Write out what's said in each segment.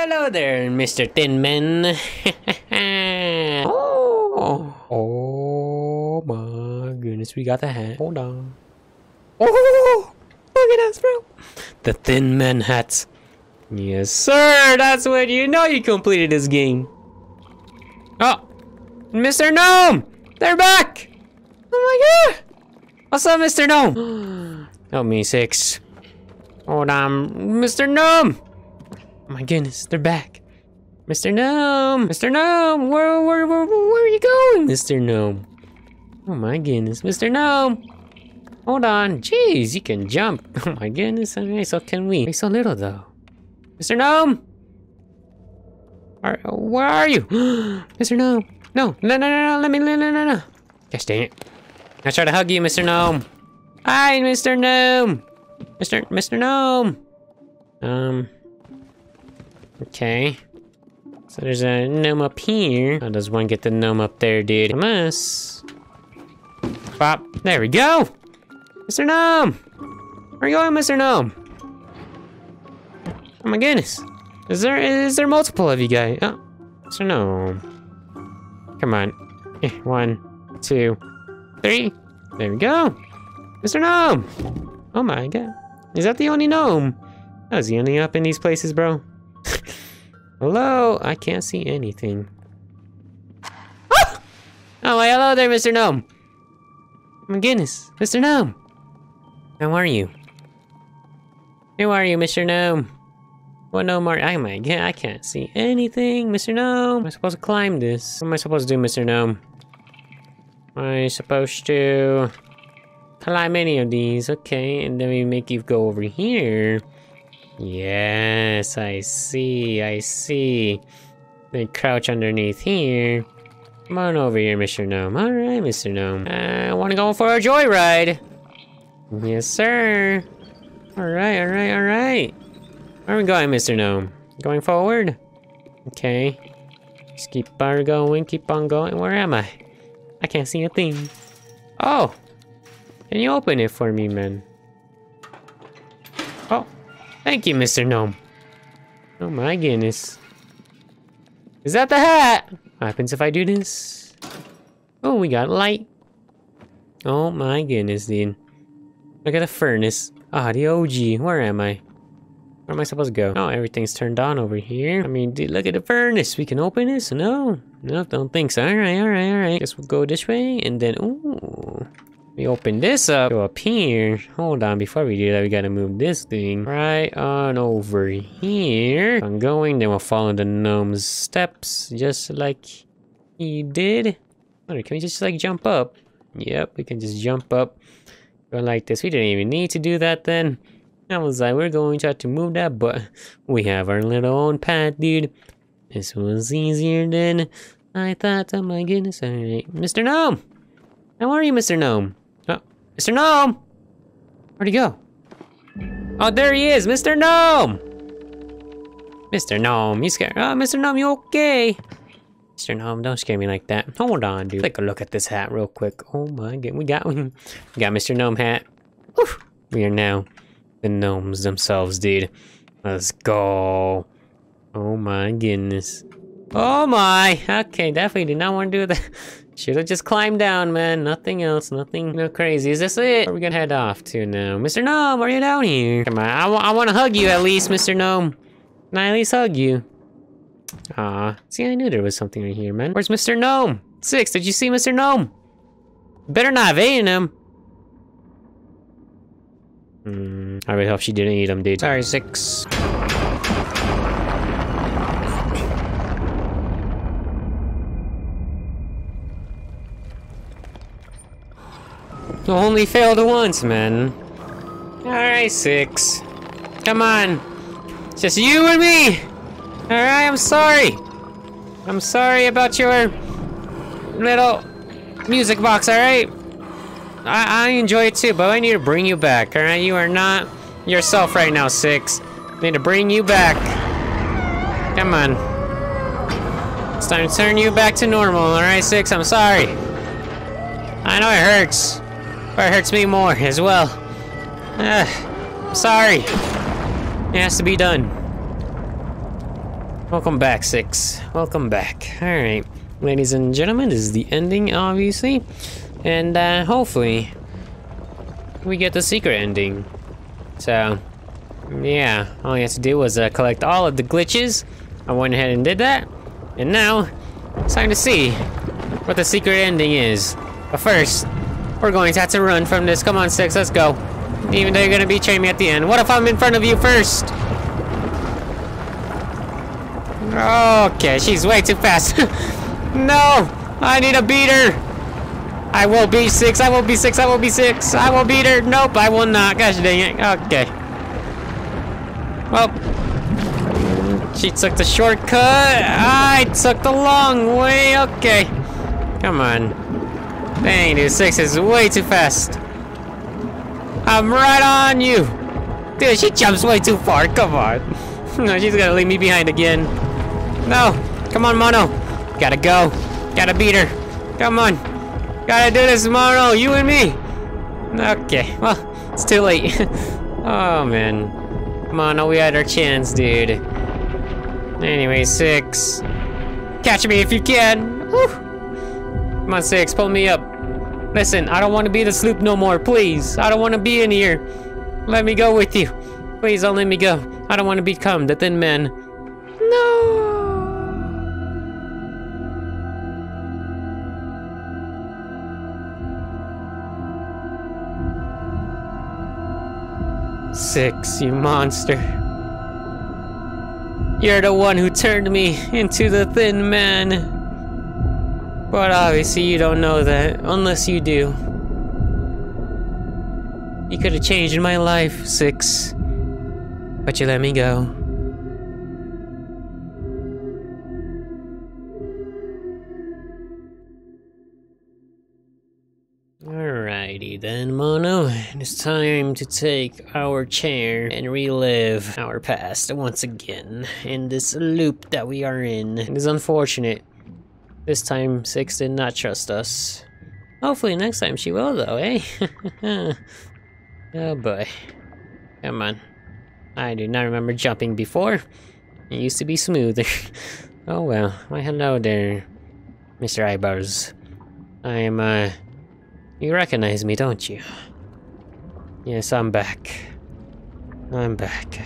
Hello there, Mr. Thin Man. oh. oh my goodness, we got the hat. Hold on. Oh, oh, oh, oh. look at us, bro. The Thin Man hat. Yes, sir. That's when you know you completed this game. Oh, Mr. Gnome, they're back. Oh my god. What's up, Mr. Gnome? Help me, six. Hold on, Mr. Gnome. My goodness, they're back. Mr. Gnome, Mr. Gnome, where, where, where, where are you going, Mr. Gnome? Oh my goodness, Mr. Gnome. Hold on, jeez, you can jump. Oh my goodness, okay, so can we. We're so little though. Mr. Gnome! Where, where are you? Mr. Gnome! No, no, no, no, no, let me, no, no, no, no. Gosh dang it. I try to hug you, Mr. Gnome. Hi, Mr. Gnome! Mr. Mr. Gnome! Um. Okay. So there's a gnome up here. How does one get the gnome up there, dude? Unless... Pop. There we go! Mr. Gnome! Where are you going, Mr. Gnome? Oh my goodness. Is there is there multiple of you guys? Oh, Mr. Gnome. Come on. Eh, One, two, three. There we go. Mr. Gnome! Oh my god. Is that the only gnome? Oh, is he only up in these places, bro? Hello? I can't see anything. Ah! Oh, why, hello there, Mr. Gnome. Oh my goodness, Mr. Gnome. How are you? Who are you, Mr. Gnome? What gnome are I my god, I can't see anything, Mr. Gnome. Am I supposed to climb this? What am I supposed to do, Mr. Gnome? Am I supposed to climb any of these? Okay, and then we make you go over here. Yes, I see, I see. Then crouch underneath here. Come on over here, Mr. Gnome. Alright, Mr. Gnome. I wanna go for a joyride. Yes, sir. Alright, alright, alright. Where are we going, Mr. Gnome? Going forward? Okay. Just keep on going, keep on going. Where am I? I can't see a thing. Oh! Can you open it for me, man? Thank you, Mr. Gnome. Oh my goodness. Is that the hat? What happens if I do this? Oh, we got light. Oh my goodness, dude. Look at the furnace. Ah, the OG. Where am I? Where am I supposed to go? Oh, everything's turned on over here. I mean, dude, look at the furnace. We can open this? No. No, don't think so. Alright, alright, alright. Guess we'll go this way and then, ooh. We open this up. Go up here. Hold on, before we do that, we gotta move this thing right on over here. I'm going, then we'll follow the gnome's steps, just like he did. Wonder, can we just like jump up? Yep, we can just jump up. Go like this. We didn't even need to do that then. I was like, we're going to have to move that, but we have our little own path, dude. This was easier than I thought. Oh my goodness. Alright. Mr. Gnome! How are you, Mr. Gnome? Mr. Gnome! Where'd he go? Oh, there he is, Mr. Gnome! Mr. Gnome, you scared? Oh, uh, Mr. Gnome, you okay? Mr. Gnome, don't scare me like that. Hold on, dude. Take a look at this hat real quick. Oh my god, we got we got Mr. Gnome hat. Oof. We are now the gnomes themselves, dude. Let's go. Oh my goodness. Oh my! Okay, definitely did not want to do that. Should have just climbed down, man. Nothing else, nothing no crazy. Is this it? Where are we gonna head off to now? Mr. Gnome, are you down here? Come on, I, I want to hug you at least, Mr. Gnome. Can I at least hug you? Ah, see, I knew there was something right here, man. Where's Mr. Gnome? Six, did you see Mr. Gnome? Better not have eaten him. Hmm, I really hope she didn't eat him, dude. Sorry, Six. Only failed once, man. Alright, Six. Come on. It's just you and me! Alright, I'm sorry. I'm sorry about your little music box, alright? I, I enjoy it too, but I need to bring you back, alright? You are not yourself right now, Six. I need to bring you back. Come on. It's time to turn you back to normal, alright, Six? I'm sorry. I know it hurts. But it hurts me more as well. Ugh, sorry. It has to be done. Welcome back, Six. Welcome back. Alright. Ladies and gentlemen, this is the ending, obviously. And uh, hopefully, we get the secret ending. So, yeah, all you have to do was uh, collect all of the glitches. I went ahead and did that. And now, it's time to see what the secret ending is. But first, we're going to have to run from this. Come on, Six, let's go. Even though you're gonna betray me at the end. What if I'm in front of you first? Okay, she's way too fast. no! I need a beater! I will be six, I will be six, I will be six, I will beat her. Nope, I will not. Gosh dang it. Okay. Well, she took the shortcut. I took the long way. Okay. Come on. Dang, dude, six is way too fast. I'm right on you. Dude, she jumps way too far. Come on. no, she's gonna leave me behind again. No. Come on, Mono. Gotta go. Gotta beat her. Come on. Gotta do this, Mono. You and me. Okay. Well, it's too late. oh, man. Mono, we had our chance, dude. Anyway, six. Catch me if you can. Woo. On, six. Pull me up. Listen, I don't want to be the sloop no more, please. I don't want to be in here. Let me go with you. Please don't let me go. I don't want to become the thin man. No. Six, you monster. You're the one who turned me into the thin man. But obviously you don't know that, unless you do. You could have changed my life, Six. But you let me go. Alrighty then, Mono. It's time to take our chair and relive our past once again in this loop that we are in. It is unfortunate. This time, Six did not trust us. Hopefully next time she will though, eh? oh boy. Come on. I do not remember jumping before. It used to be smoother. oh well. Why hello there, Mr. Eyebrows. I am, uh... You recognize me, don't you? Yes, I'm back. I'm back.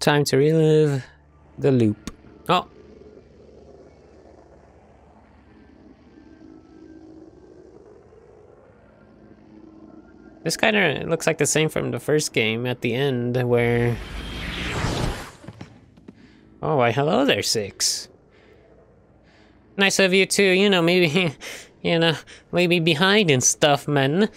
Time to relive the loop. Oh. This kind of looks like the same from the first game at the end where... Oh, why hello there, Six. Nice of you to, you know, maybe, you know, maybe behind and stuff, man.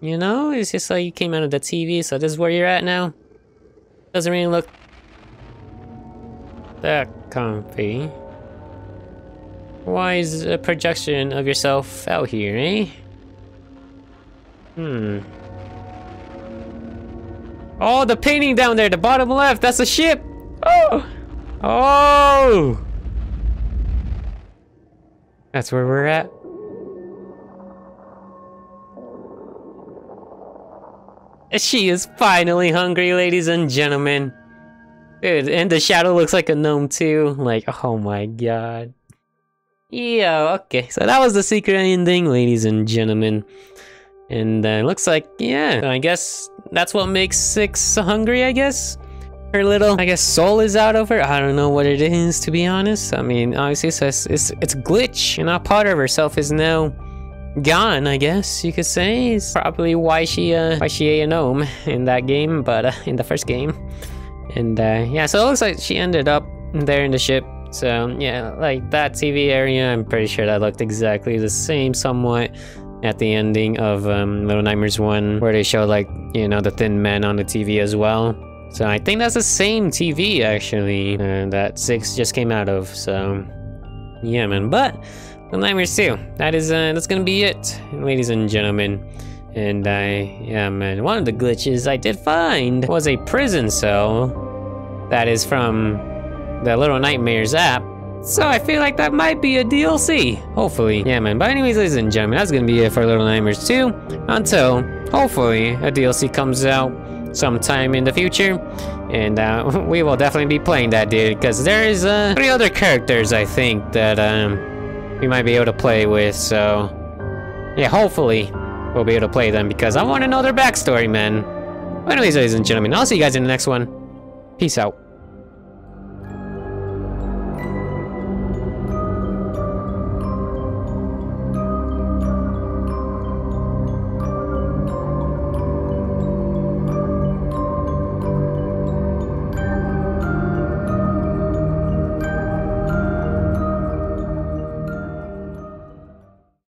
You know, it's just like you came out of the TV, so this is where you're at now. Doesn't really look that comfy. Why is a projection of yourself out here, eh? Hmm. Oh, the painting down there, the bottom left, that's a ship! Oh! Oh! That's where we're at. She is finally hungry, ladies and gentlemen. Dude, and the shadow looks like a gnome too. Like, oh my god. Yeah, okay. So that was the secret ending, ladies and gentlemen. And uh, looks like, yeah, I guess that's what makes Six hungry, I guess. Her little, I guess, soul is out of her. I don't know what it is, to be honest. I mean, obviously, it's, it's, it's glitch. You know, part of herself is now gone, I guess you could say. It's probably why she, uh, why she ate a gnome in that game, but uh, in the first game. And uh, yeah, so it looks like she ended up there in the ship. So yeah, like that TV area, I'm pretty sure that looked exactly the same somewhat at the ending of um, Little Nightmares 1, where they show like, you know, the thin man on the TV as well. So I think that's the same TV actually uh, that 6 just came out of, so yeah man. But Little Nightmares 2, that is, uh, that's gonna be it, ladies and gentlemen. And I, yeah man, one of the glitches I did find was a prison cell that is from the Little Nightmares app so I feel like that might be a DLC. Hopefully. Yeah, man. But anyways, ladies and gentlemen, that's gonna be it for Little Nightmares 2. Until, hopefully, a DLC comes out sometime in the future. And uh, we will definitely be playing that, dude. Because there is uh, three other characters, I think, that um, we might be able to play with. So, yeah, hopefully, we'll be able to play them. Because I want to know their backstory, man. Anyways, ladies and gentlemen, I'll see you guys in the next one. Peace out.